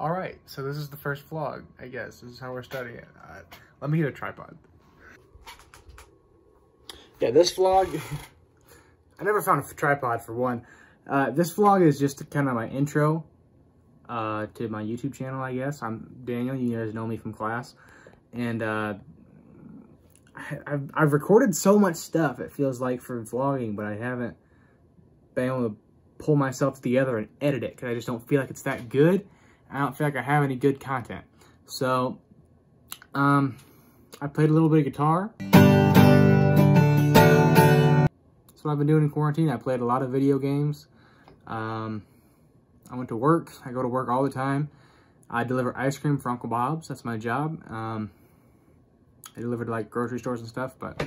All right, so this is the first vlog, I guess. This is how we're starting. Uh, let me get a tripod. Yeah, this vlog, I never found a tripod for one. Uh, this vlog is just kind of my intro uh, to my YouTube channel, I guess. I'm Daniel, you guys know me from class. And uh, I, I've, I've recorded so much stuff, it feels like, for vlogging, but I haven't been able to pull myself together and edit it because I just don't feel like it's that good. I don't feel like I have any good content. So, um, I played a little bit of guitar. That's what I've been doing in quarantine. I played a lot of video games. Um, I went to work. I go to work all the time. I deliver ice cream for Uncle Bob's. That's my job. Um, I deliver to like grocery stores and stuff, but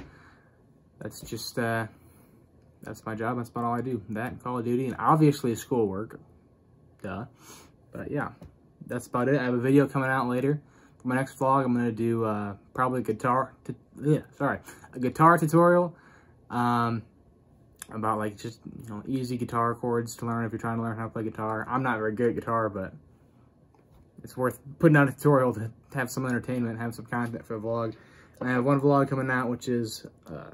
that's just, uh, that's my job. That's about all I do. That, Call of Duty, and obviously schoolwork. Duh. But yeah that's about it. I have a video coming out later. For my next vlog, I'm going to do uh, probably a guitar, yeah, sorry, a guitar tutorial um, about like just, you know, easy guitar chords to learn if you're trying to learn how to play guitar. I'm not very good at guitar, but it's worth putting out a tutorial to have some entertainment, have some content for the vlog. And I have one vlog coming out, which is uh,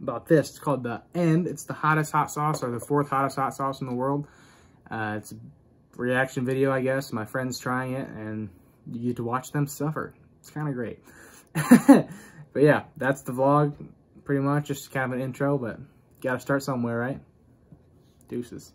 about this. It's called The End. It's the hottest hot sauce, or the fourth hottest hot sauce in the world. Uh, it's reaction video, I guess. My friends trying it, and you get to watch them suffer. It's kind of great. but yeah, that's the vlog, pretty much. Just kind of an intro, but got to start somewhere, right? Deuces.